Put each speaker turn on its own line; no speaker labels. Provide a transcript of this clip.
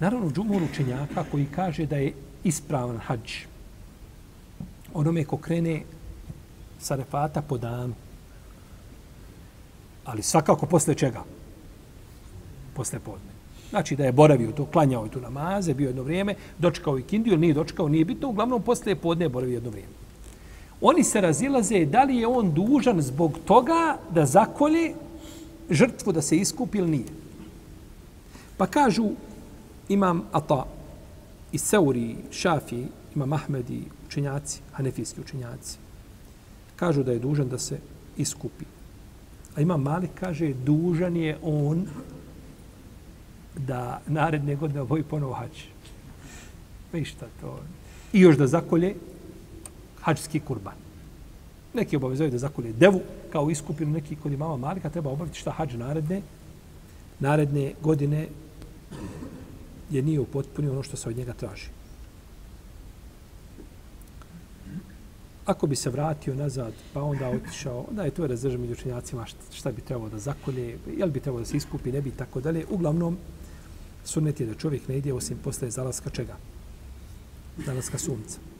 Naravno, džumur učenjaka koji kaže da je ispravan hađ. Onome ko krene sa refata po danu. Ali svakako posle čega? Posle podne. Znači da je boravio to, klanjao je tu namaze, bio jedno vrijeme, dočekao i kindiju, ili nije dočekao, nije bitno, uglavnom posle podne je boravio jedno vrijeme. Oni se razilaze da li je on dužan zbog toga da zakolje žrtvu da se iskupi ili nije. Pa kažu imam Ata i Seuri, Šafi, imam Ahmedi, učenjaci, hanefijski učenjaci. Kažu da je dužan da se iskupi. A imam Malik kaže dužan je on da naredne godine oboji ponovo hač. Pa šta to? I još da zakolje hađski kurban. Neki obavezaju da zakolje devu kao iskupinu, neki kod imama Malika treba obaviti šta hađ naredne, naredne godine je nije upotpunio ono što se od njega traži. Ako bi se vratio nazad, pa onda otišao, onda je to razdržao među učenjacima šta bi trebalo da zakolje, jel bi trebalo da se iskupi, ne bi tako dalje. Uglavnom, sunnet je da čovjek ne ide osim posle zalaska čega? Zalaska sunca.